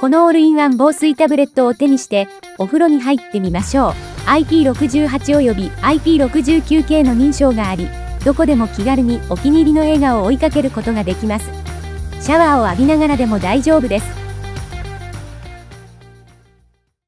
このオールインワン防水タブレットを手にしてお風呂に入ってみましょう。IP68 および IP69K の認証がありどこでも気軽にお気に入りの映画を追いかけることができます。シャワーを浴びながらでも大丈夫です。